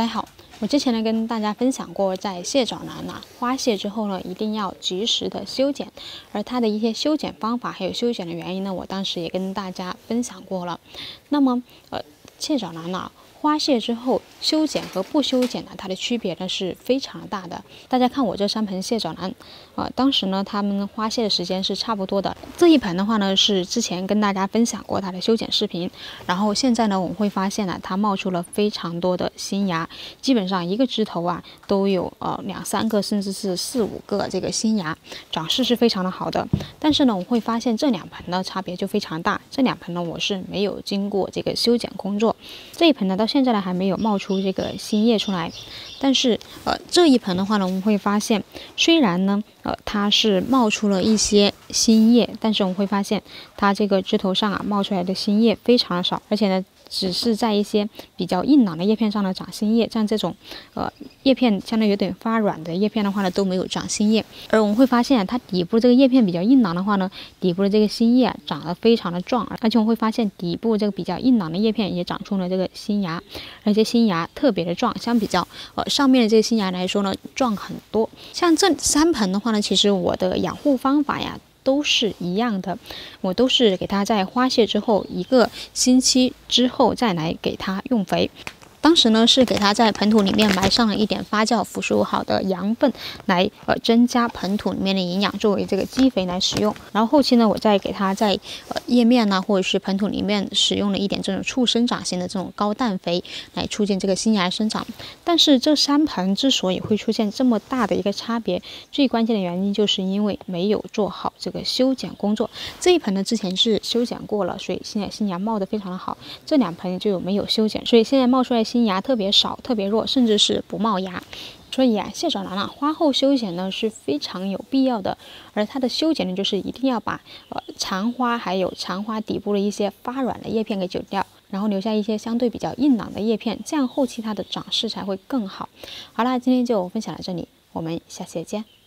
大家好，我之前呢跟大家分享过，在蟹爪兰呐花谢之后呢，一定要及时的修剪，而它的一些修剪方法还有修剪的原因呢，我当时也跟大家分享过了。那么，呃，蟹爪兰呐。花谢之后修剪和不修剪呢，它的区别呢是非常大的。大家看我这三盆蟹爪兰，啊，当时呢它们花谢的时间是差不多的。这一盆的话呢是之前跟大家分享过它的修剪视频，然后现在呢我们会发现呢它冒出了非常多的新芽，基本上一个枝头啊都有呃两三个甚至是四五个这个新芽，长势是非常的好的。但是呢我们会发现这两盆呢差别就非常大，这两盆呢我是没有经过这个修剪工作，这一盆呢到。现在呢还没有冒出出这个新叶出来，但是呃这一盆的话呢，我们会发现，虽然呢呃它是冒出了一些新叶，但是我们会发现它这个枝头上啊冒出来的新叶非常少，而且呢。只是在一些比较硬朗的叶片上呢长新叶，像这种，呃，叶片相对有点发软的叶片的话呢都没有长新叶。而我们会发现，它底部这个叶片比较硬朗的话呢，底部的这个新叶长得非常的壮，而且我们会发现底部这个比较硬朗的叶片也长出了这个新芽，而且新芽特别的壮，相比较呃上面的这些新芽来说呢壮很多。像这三盆的话呢，其实我的养护方法呀。都是一样的，我都是给它在花谢之后一个星期之后再来给它用肥。当时呢是给它在盆土里面埋上了一点发酵腐熟好的羊粪，来呃增加盆土里面的营养，作为这个基肥来使用。然后后期呢，我再给它在呃叶面呢或者是盆土里面使用了一点这种促生长型的这种高氮肥，来促进这个新芽生长。但是这三盆之所以会出现这么大的一个差别，最关键的原因就是因为没有做好这个修剪工作。这一盆呢之前是修剪过了，所以现在新芽冒得非常的好。这两盆就没有修剪，所以现在冒出来。新芽特别少，特别弱，甚至是不冒芽，所以啊，蟹爪兰啊，花后修剪呢是非常有必要的。而它的修剪呢，就是一定要把呃残花还有残花底部的一些发软的叶片给剪掉，然后留下一些相对比较硬朗的叶片，这样后期它的长势才会更好。好啦，今天就分享到这里，我们下期再见。